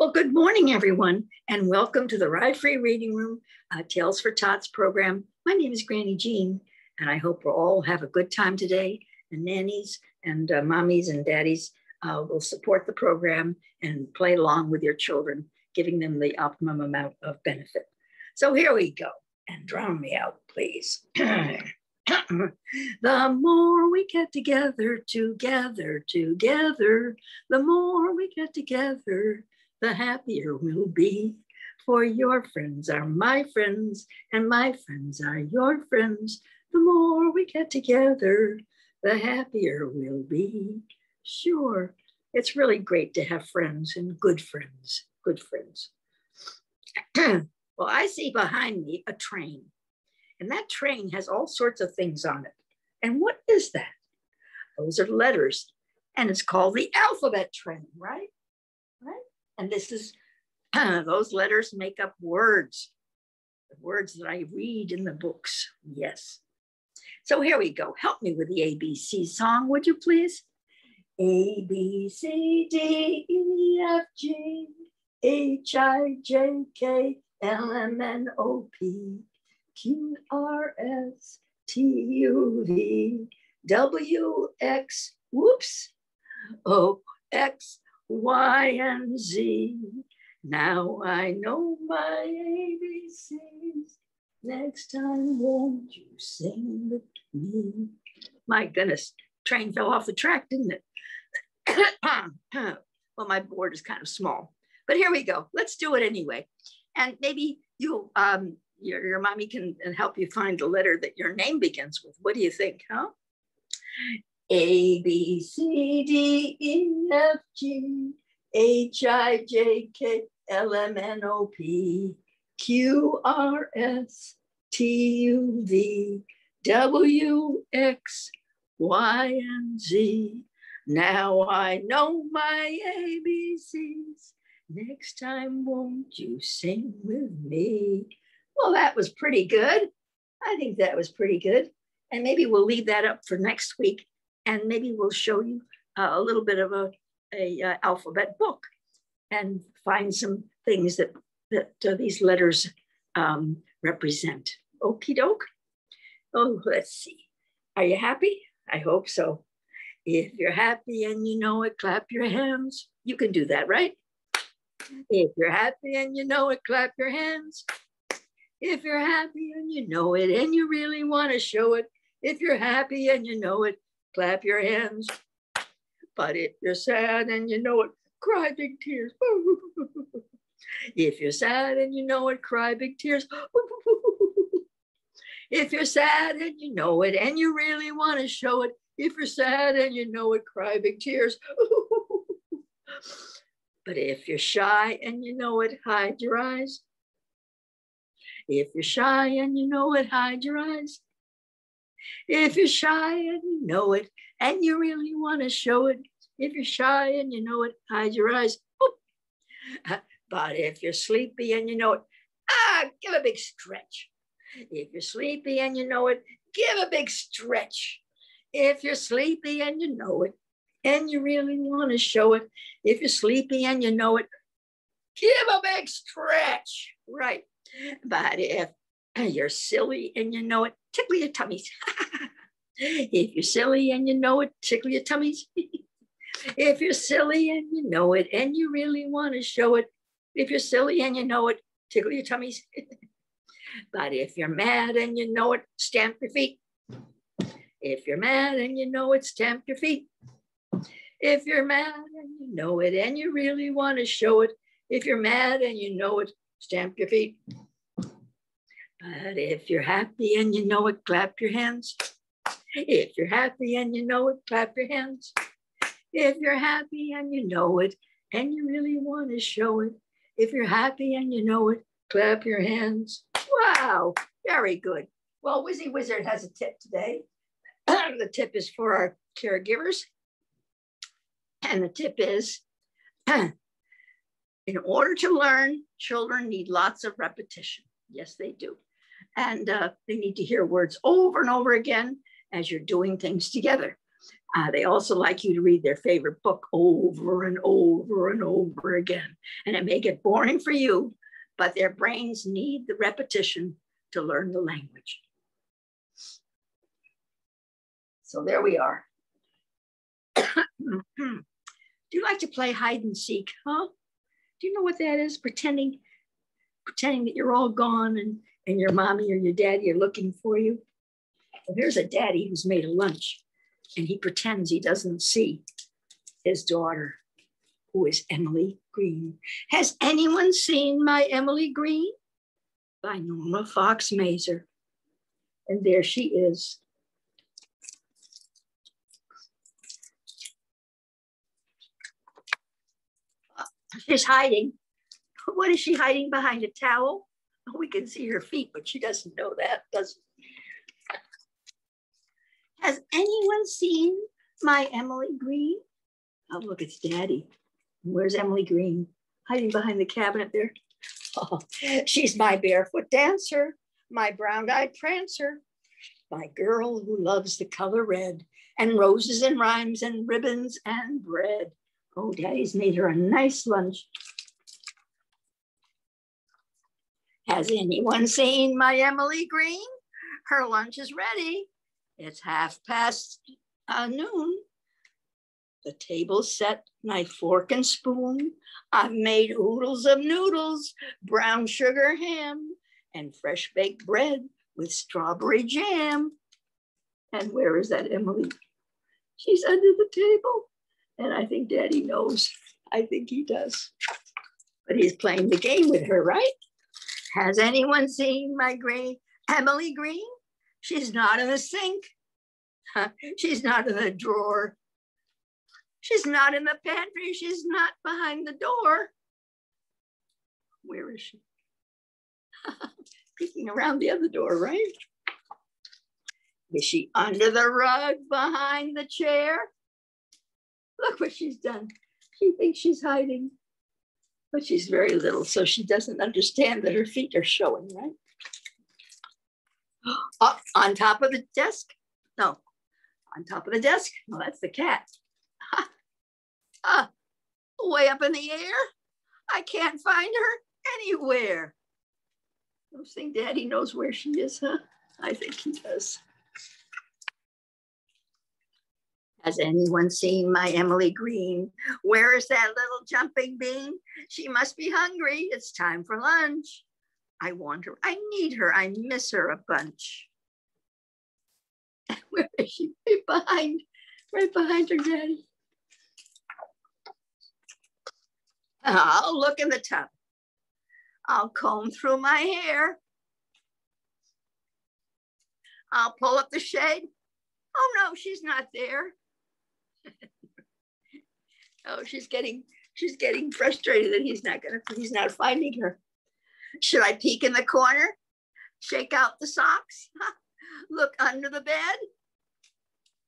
Well, good morning, everyone, and welcome to the Ride Free Reading Room uh, Tales for Tots program. My name is Granny Jean, and I hope we'll all have a good time today. And nannies and uh, mommies and daddies uh, will support the program and play along with your children, giving them the optimum amount of benefit. So here we go, and drown me out, please. the more we get together, together, together, the more we get together, the happier we'll be. For your friends are my friends, and my friends are your friends. The more we get together, the happier we'll be. Sure, it's really great to have friends and good friends, good friends. well, I see behind me a train, and that train has all sorts of things on it. And what is that? Those are letters, and it's called the alphabet train, right? And this is, those letters make up words, the words that I read in the books. Yes. So here we go. Help me with the ABC song, would you please? A, B, C, D, E, F, G, H, I, J, K, L, M, N, O, P, Q, R, S, T, U, V, W, X, whoops, O, X, Y and Z. Now I know my ABCs. Next time, won't you sing with me? My goodness, train fell off the track, didn't it? well, my board is kind of small, but here we go. Let's do it anyway. And maybe you, um, your, your mommy can help you find the letter that your name begins with. What do you think, huh? A, B, C, D, E, F, G, H, I, J, K, L, M, N, O, P, Q, R, S, T, U, V, W, X, Y, and Z. Now I know my ABCs. Next time, won't you sing with me? Well, that was pretty good. I think that was pretty good. And maybe we'll leave that up for next week and maybe we'll show you uh, a little bit of a, a uh, alphabet book and find some things that, that uh, these letters um, represent. Okie doke. Oh, let's see. Are you happy? I hope so. If you're happy and you know it, clap your hands. You can do that, right? If you're happy and you know it, clap your hands. If you're happy and you know it and you really want to show it, if you're happy and you know it, clap your hands. But if you're sad and you know it, cry big tears. if you're sad and you know it, cry big tears. if you're sad and you know it and you really want to show it, if you're sad and you know it, cry big tears. but if you're shy and you know it, hide your eyes. If you're shy and you know it, hide your eyes. If you're shy and you know it, and you really want to show it, if you're shy and you know it, hide your eyes. But if you're sleepy and you know it, ah, give a big stretch. If you're sleepy and you know it, give a big stretch. If you're sleepy and you know it, and you really want to show it, if you're sleepy and you know it, give a big stretch. Right. But if you're silly and you know it, tickle your tummies. if you're silly and you know it, tickle your tummies. if you're silly and you know it and you really want to show it, if you're silly and you know it, tickle your tummies. but if you're mad and you know it, stamp your feet. If you're mad and you know it, stamp your feet. If you're mad and you know it and you really want to show it, if you're mad and you know it, stamp your feet. But if you're happy and you know it, clap your hands. If you're happy and you know it, clap your hands. If you're happy and you know it, and you really want to show it, if you're happy and you know it, clap your hands. Wow, very good. Well, Wizzy Wizard has a tip today. the tip is for our caregivers. And the tip is in order to learn, children need lots of repetition. Yes, they do. And uh, they need to hear words over and over again as you're doing things together. Uh, they also like you to read their favorite book over and over and over again. And it may get boring for you, but their brains need the repetition to learn the language. So there we are. Do you like to play hide and seek? Huh? Do you know what that is? Pretending, pretending that you're all gone and, and your mommy or your daddy are looking for you. Well, there's a daddy who's made a lunch and he pretends he doesn't see his daughter, who is Emily Green. Has anyone seen my Emily Green? By Norma Fox Mazer. And there she is. She's hiding. What is she hiding behind a towel? Oh, we can see her feet, but she doesn't know that, does Has anyone seen my Emily Green? Oh, look, it's Daddy. Where's Emily Green? Hiding behind the cabinet there. Oh, she's my barefoot dancer, my brown-eyed prancer, my girl who loves the color red and roses and rhymes and ribbons and bread. Oh, Daddy's made her a nice lunch. Has anyone seen my Emily Green? Her lunch is ready. It's half past uh, noon. The table's set, knife, fork, and spoon. I've made oodles of noodles, brown sugar ham, and fresh baked bread with strawberry jam. And where is that Emily? She's under the table. And I think daddy knows. I think he does. But he's playing the game with her, right? Has anyone seen my green Emily Green? She's not in the sink. She's not in the drawer. She's not in the pantry. She's not behind the door. Where is she? Peeking around the other door, right? Is she under the rug behind the chair? Look what she's done. She thinks she's hiding, but she's very little, so she doesn't understand that her feet are showing, right? Up on top of the desk? No, on top of the desk? No, that's the cat. Ah, way up in the air? I can't find her anywhere. I think Daddy knows where she is, huh? I think he does. Has anyone seen my Emily Green? Where is that little jumping bean? She must be hungry. It's time for lunch. I want her. I need her. I miss her a bunch. Where is she? Right behind, right behind her daddy. I'll look in the tub. I'll comb through my hair. I'll pull up the shade. Oh no, she's not there. oh, she's getting she's getting frustrated that he's not gonna he's not finding her. Should I peek in the corner? Shake out the socks? Look under the bed?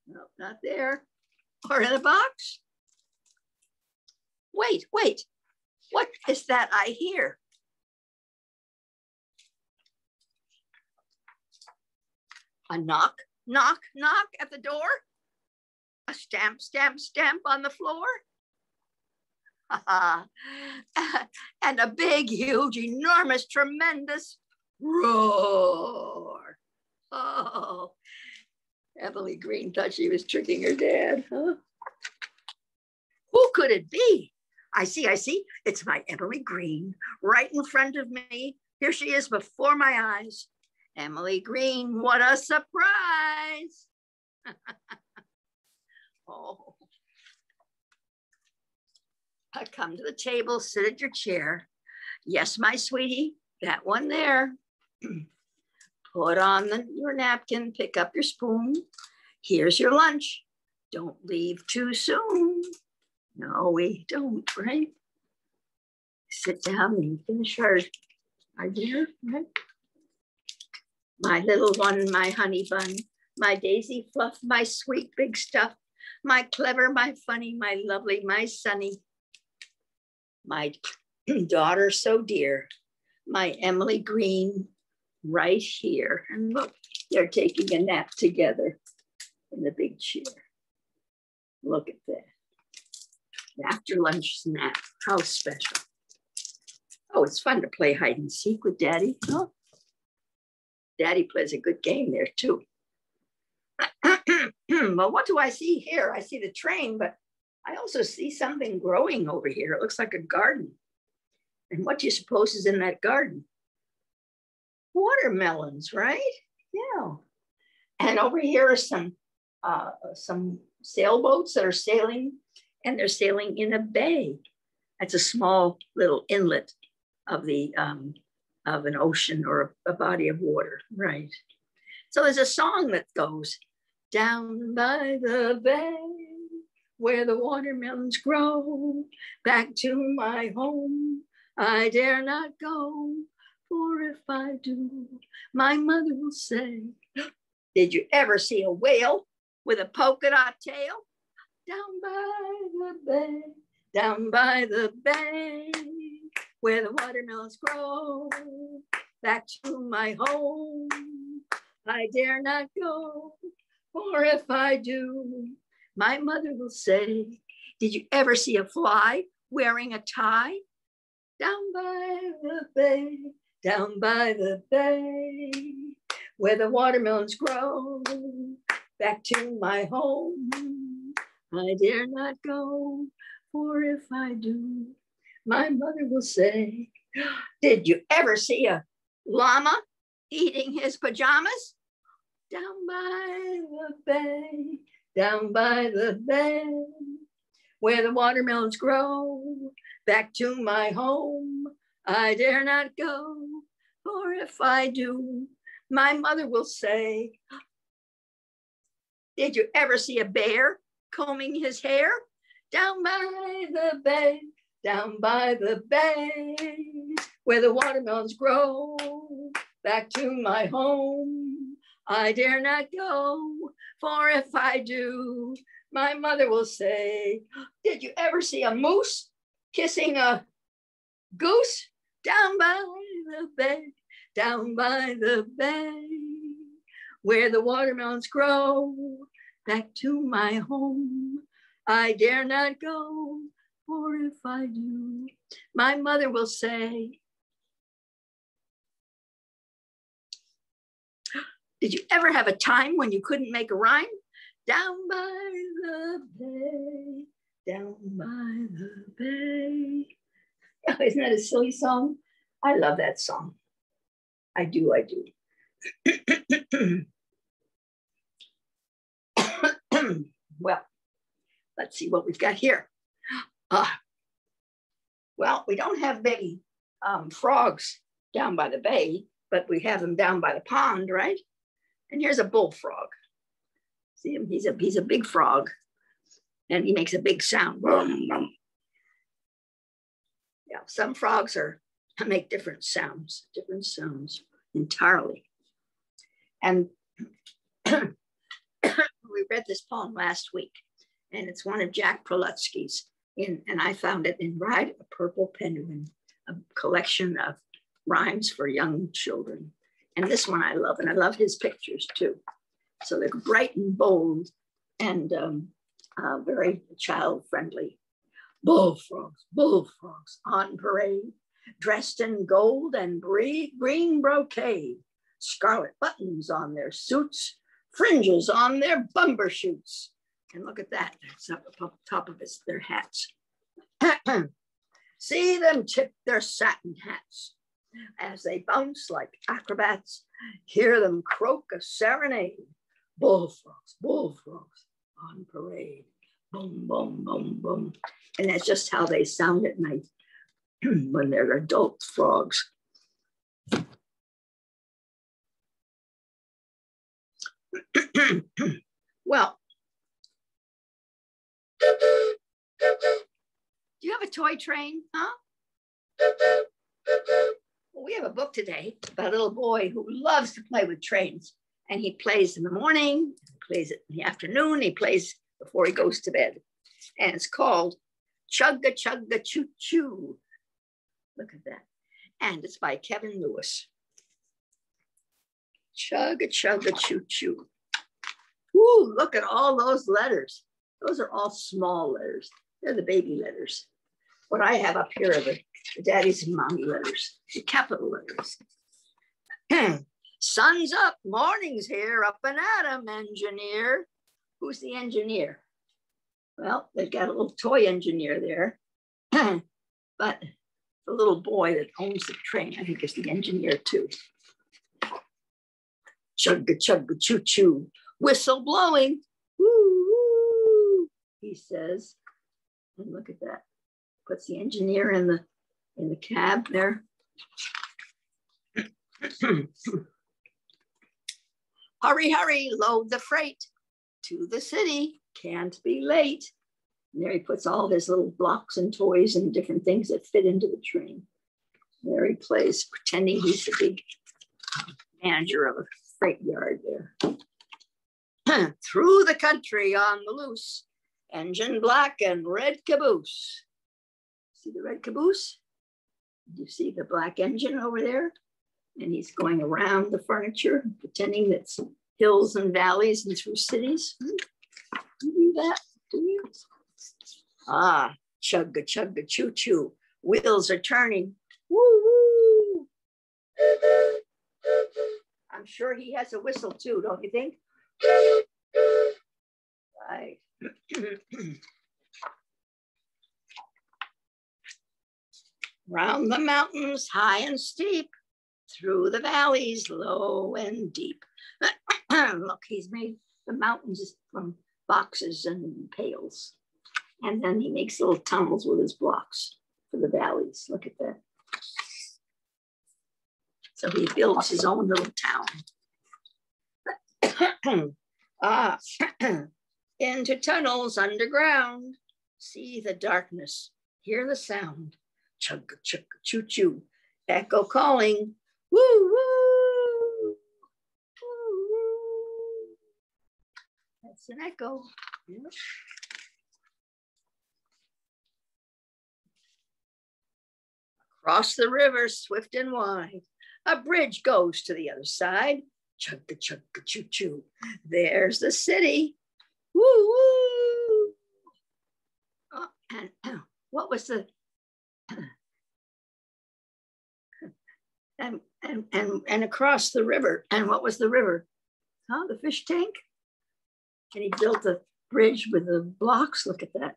No, not there. Or in a box? Wait, wait. What is that I hear? A knock, knock, knock at the door? A stamp, stamp, stamp on the floor. and a big, huge, enormous, tremendous roar. Oh, Emily Green thought she was tricking her dad, huh? Who could it be? I see, I see. It's my Emily Green right in front of me. Here she is before my eyes. Emily Green, what a surprise. Oh. I come to the table, sit at your chair. Yes, my sweetie, that one there. Put on the, your napkin, pick up your spoon. Here's your lunch. Don't leave too soon. No, we don't, right? Sit down and finish our, our dinner, right? My little one, my honey bun, my daisy fluff, my sweet big stuff my clever, my funny, my lovely, my sunny, my daughter so dear, my Emily Green right here. And look, they're taking a nap together in the big chair. Look at that. After lunch snap. How special. Oh, it's fun to play hide and seek with daddy. Oh. Daddy plays a good game there too. well, what do I see here? I see the train, but I also see something growing over here. It looks like a garden. And what do you suppose is in that garden? Watermelons, right? Yeah. And over here are some uh, some sailboats that are sailing, and they're sailing in a bay. That's a small little inlet of the um, of an ocean or a, a body of water, right? So there's a song that goes down by the bay where the watermelons grow, back to my home. I dare not go, for if I do, my mother will say, Did you ever see a whale with a polka dot tail? Down by the bay, down by the bay, where the watermelons grow, back to my home. I dare not go, for if I do, my mother will say, Did you ever see a fly wearing a tie? Down by the bay, down by the bay, where the watermelons grow, back to my home. I dare not go, for if I do, my mother will say, Did you ever see a llama eating his pajamas? Down by the bay, down by the bay, where the watermelons grow, back to my home. I dare not go, for if I do, my mother will say, Did you ever see a bear combing his hair? Down by the bay, down by the bay, where the watermelons grow, back to my home. I dare not go, for if I do, my mother will say, Did you ever see a moose kissing a goose down by the bay, down by the bay, where the watermelons grow? Back to my home, I dare not go, for if I do, my mother will say, Did you ever have a time when you couldn't make a rhyme? Down by the bay, down by the bay. Oh, isn't that a silly song? I love that song. I do, I do. well, let's see what we've got here. Uh, well, we don't have many um, frogs down by the bay, but we have them down by the pond, right? And here's a bullfrog. See him? He's a he's a big frog, and he makes a big sound. Yeah, some frogs are make different sounds, different sounds entirely. And we read this poem last week, and it's one of Jack Prelutsky's. In, and I found it in Ride a Purple Penguin, a collection of rhymes for young children. And this one I love, and I love his pictures too. So they're bright and bold and um, uh, very child friendly. Bullfrogs, bullfrogs on parade, dressed in gold and green brocade, scarlet buttons on their suits, fringes on their bumbershoots. And look at that, that's up up top of his, their hats. See them tip their satin hats as they bounce like acrobats, hear them croak a serenade. Bullfrogs, bullfrogs on parade. Boom, boom, boom, boom. And that's just how they sound at night when they're adult frogs. well, do you have a toy train, huh? Well, we have a book today about a little boy who loves to play with trains. And he plays in the morning, plays it in the afternoon, he plays before he goes to bed. And it's called Chugga Chugga Choo Choo. Look at that. And it's by Kevin Lewis. Chugga Chugga Choo Choo. Ooh, look at all those letters. Those are all small letters. They're the baby letters. What I have up here are the, daddy's and mommy letters, the capital letters. Sun's up, morning's here, up and at 'em, engineer. Who's the engineer? Well, they've got a little toy engineer there, but the little boy that owns the train, I think is the engineer too. Chugga chugga choo choo, whistle blowing, woo, woo, he says. And look at that. Puts the engineer in the in the cab there. hurry, hurry, load the freight to the city. Can't be late. And there he puts all his little blocks and toys and different things that fit into the train. There he plays, pretending he's the big manager of a freight yard there. Through the country on the loose, engine black and red caboose. See the red caboose? You see the black engine over there? And he's going around the furniture, pretending it's hills and valleys and through cities. You do that, do you? Ah, chugga chugga choo choo. Wheels are turning. Woo woo. I'm sure he has a whistle too, don't you think? Right. Round the mountains high and steep, through the valleys low and deep. Look, he's made the mountains from boxes and pails. And then he makes little tunnels with his blocks for the valleys. Look at that. So he builds his own little town. ah, into tunnels underground. See the darkness, hear the sound. Chugga chugga choo choo, echo calling. Woo woo. woo, woo. That's an echo. Yep. Cross the river swift and wide. A bridge goes to the other side. Chugga chugga choo choo. There's the city. Woo woo. Oh, and, uh, what was the and, and and and across the river? And what was the river? Huh? The fish tank. And he built a bridge with the blocks. Look at that.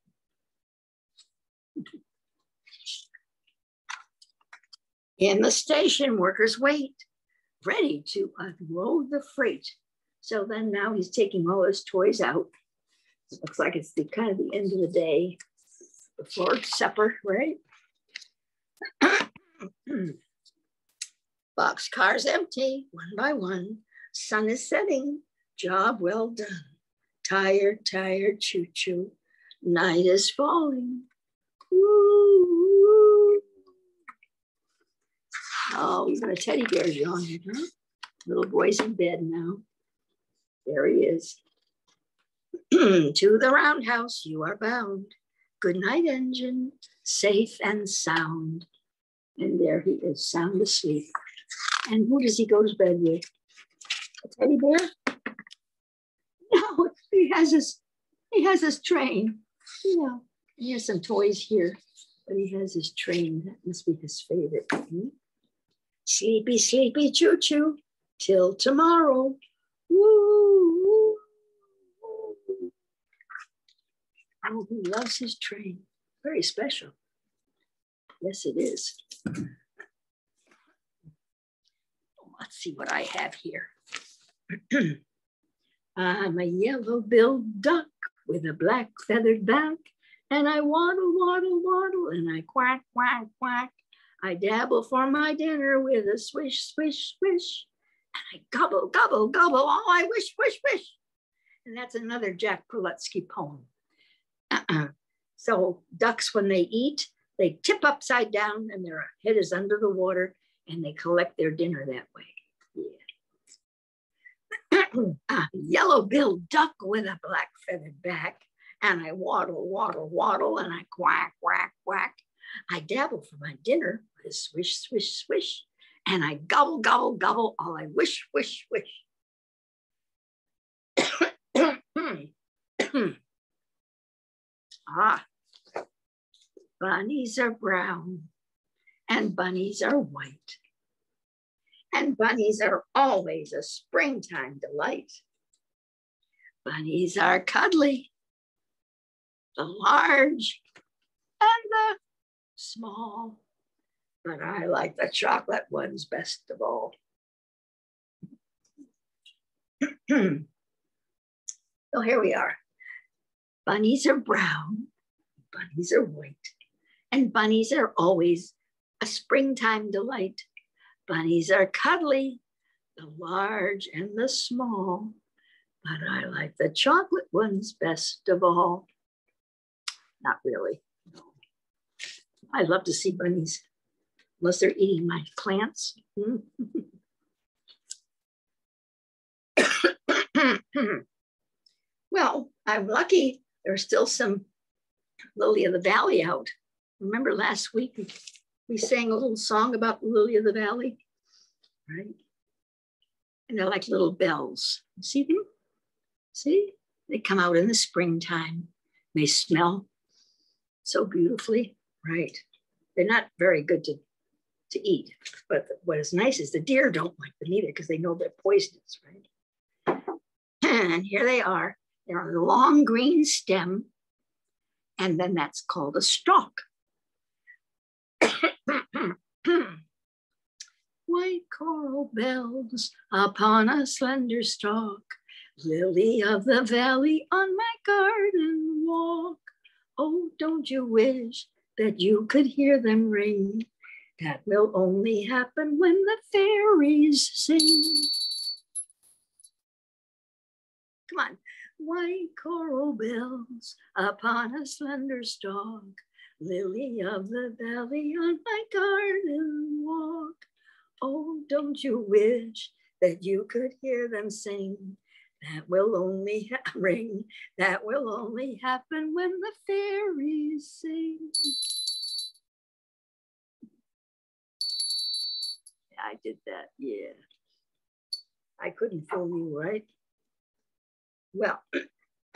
In the station, workers wait, ready to unload the freight. So then now he's taking all his toys out. It looks like it's the kind of the end of the day before supper, right? Box cars empty, one by one. Sun is setting, job well done. Tired, tired, choo choo. Night is falling. Oh, even a teddy bear yawning, huh? Little boy's in bed now. There he is. to the roundhouse you are bound. Good night, engine, safe and sound. And there he is, sound asleep. And who does he go to bed with? A teddy bear? No, he has his he has his train. Know, he has some toys here, but he has his train. That must be his favorite. Hmm? Sleepy, sleepy, choo choo, till tomorrow. Woo, Oh, he loves his train. Very special. Yes, it is. Let's see what I have here. I'm a yellow-billed duck with a black feathered back, and I waddle, waddle, waddle, and I quack, quack, quack. I dabble for my dinner with a swish, swish, swish. And I gobble, gobble, gobble, all I wish, wish, wish. And that's another Jack Prelutsky poem. Uh-uh. So ducks, when they eat, they tip upside down and their head is under the water and they collect their dinner that way. Yeah. a yellow-billed duck with a black feathered back. And I waddle, waddle, waddle, and I quack, quack, quack. I dabble for my dinner with a swish, swish, swish, and I gobble, gobble, gobble all I wish, wish, wish. Hmm. Ah, bunnies are brown and bunnies are white. And bunnies are always a springtime delight. Bunnies are cuddly, the large and the small, but I like the chocolate ones best of all. so here we are. Bunnies are brown, bunnies are white, and bunnies are always a springtime delight. Bunnies are cuddly, the large and the small, but I like the chocolate ones best of all. Not really. No. I love to see bunnies, unless they're eating my plants. well, I'm lucky there's still some lily of the valley out. Remember last week we sang a little song about lily of the valley, right? And they're like little bells. See them? See? They come out in the springtime. They smell so beautifully, right? They're not very good to, to eat, but what is nice is the deer don't like them either because they know they're poisonous, right? And here they are. They're a long green stem, and then that's called a stalk. White coral bells upon a slender stalk, lily of the valley on my garden walk. Oh, don't you wish that you could hear them ring? That will only happen when the fairies sing. Come on. White coral bells upon a slender stalk, lily of the valley on my garden walk. Oh, don't you wish that you could hear them sing? That will only ha- ring, that will only happen when the fairies sing. I did that, yeah. I couldn't fool you, right? Well,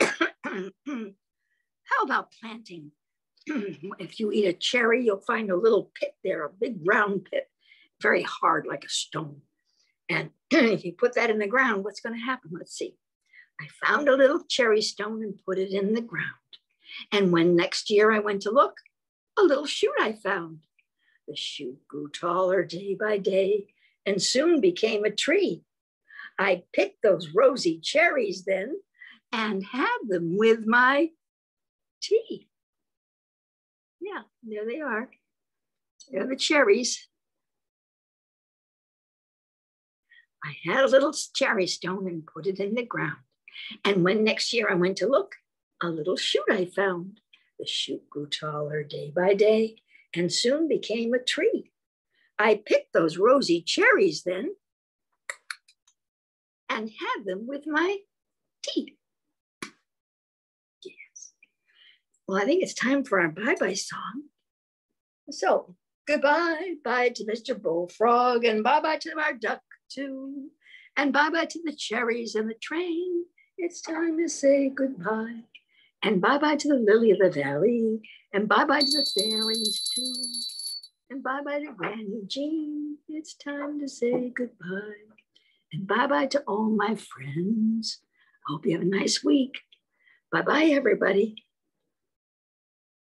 how about planting if you eat a cherry, you'll find a little pit there, a big round pit, very hard like a stone. And if you put that in the ground, what's going to happen? Let's see. I found a little cherry stone and put it in the ground. And when next year I went to look, a little shoot I found. The shoot grew taller day by day and soon became a tree. I picked those rosy cherries then and had them with my tea. Yeah, there they are. They're the cherries. I had a little cherry stone and put it in the ground. And when next year I went to look, a little shoot I found. The shoot grew taller day by day and soon became a tree. I picked those rosy cherries then and had them with my tea. Well, I think it's time for our bye bye song. So, goodbye, bye to Mr. Bullfrog, and bye bye to our duck, too. And bye bye to the cherries and the train. It's time to say goodbye. And bye bye to the lily of the valley. And bye bye to the fairies, too. And bye bye to Granny Jean. It's time to say goodbye. And bye bye to all my friends. I hope you have a nice week. Bye bye, everybody.